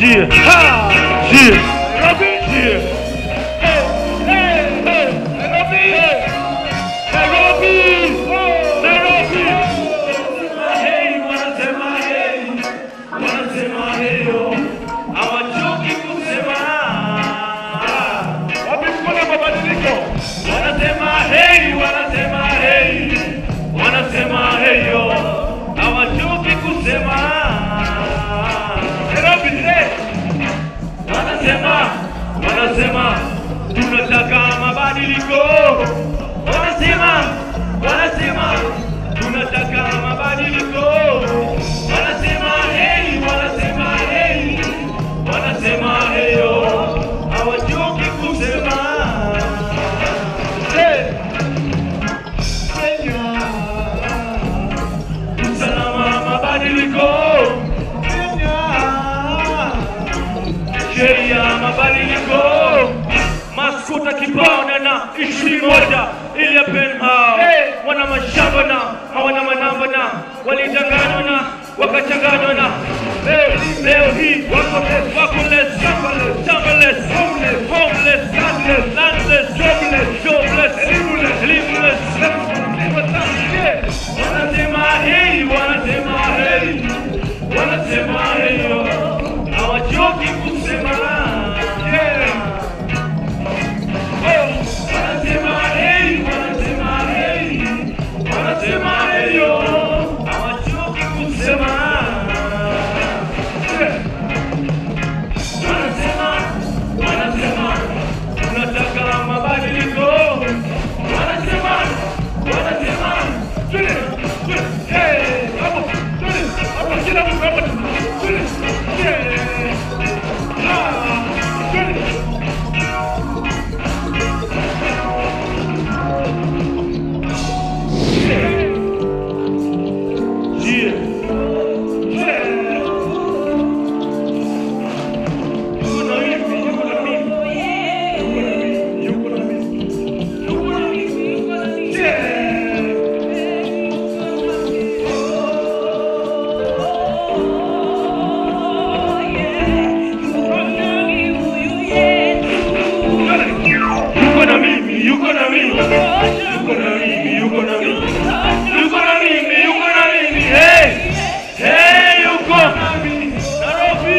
Yeah. Ha. Yeah. Nairobi. Yeah. Mabadiliko, maskuta kibao na na ishirini moja penhao Hey. wana mashamba na hawana manamba na walidanganywa na wakachanganywa na leo, hii wako wako less, homeless, homeless, landless, landless, jobless, jobless, gonna me, mimi, yuko na mimi. Yuko na mimi, yuko na mimi. Hey! Hey, yuko na mimi. Nairobi.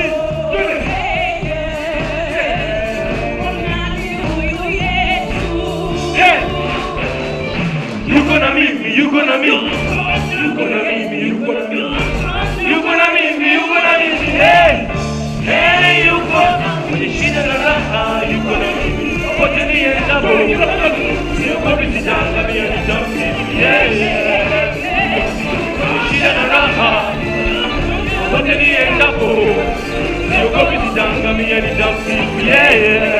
Hey! Yuko na mimi, yuko na mimi. Yuko sijaangamia, yeah, yeye.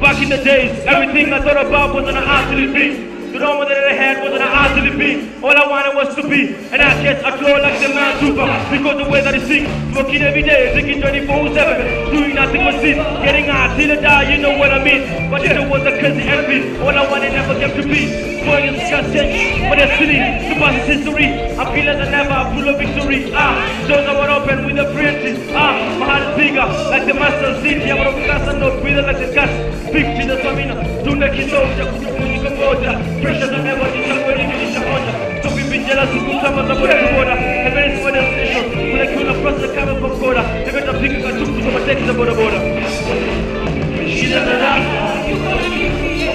Back in the days, everything I thought about was on an earthly thing. The normal that I had was on an earthly being. All I wanted was to be. And I guess I glow like the man super. Because the way that I sing, smoking every day, drinking 24 7, doing nothing but sin. Getting high till I die, you know what I mean. But it was a crazy envy. All I wanted never came to be. Going in disgusting, my destiny, surpasses history. I'm feeling than ever, full of victory. Ah, doors are open with the princess. Ah, my heart is bigger, like the master city. I'm gonna cast and not breathe like the gas. Speak to the stamina, to make it soldier, kujifunika moja. Pressure than ever. So we be jealous, kutama za boda boda. Heaven is my destination. When I kill a process, kama kwa koda. Heaven tapiga katuku, kama teksi za boda boda. Shida na raha,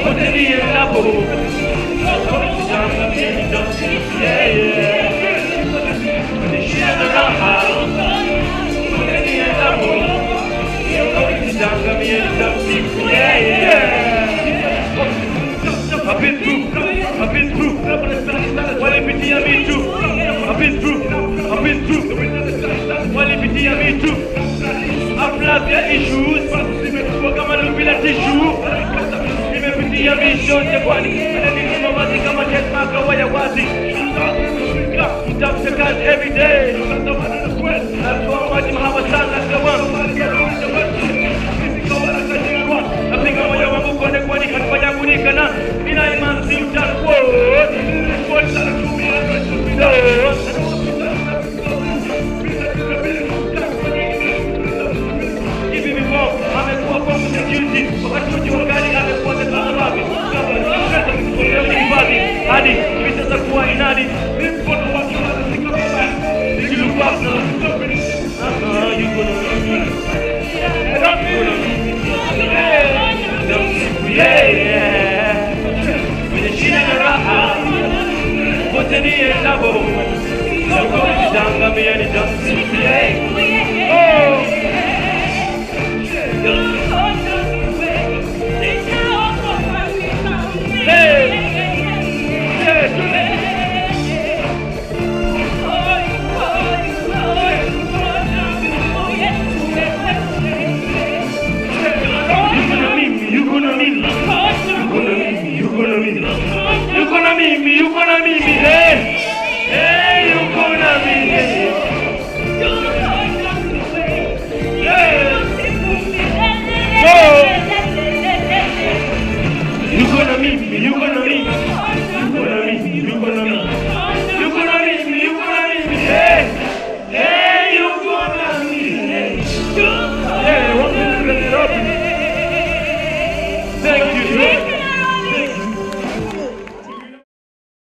wote ni endapo. Yeah, yeah. Shida na raha, wote ni endapo. Kujanga mimi ndo yeah, yeah. I've been through, I've been through, walipitia me too. I've been through, I've been through, walipitia me too. You're gonna meet me, you're gonna meet me, You gonna meet me, You gonna meet me,